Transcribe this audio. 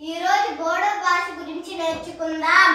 ఈరోజు బోడో భాష గురించి నేర్చుకుందాం.